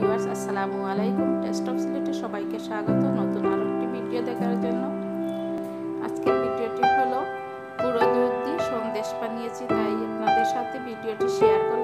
Viewers, আসসালামু আলাইকুম। Test of সিলেটে সবাইকে স্বাগত নতুন আরও একটি ভিডিও দেখার জন্য। আজকের ভিডিওটি হলো পুরো দুধ দিয়ে সন্দেশ বানিয়েছি, তাই আপনাদের সাথে ভিডিওটি শেয়ার করে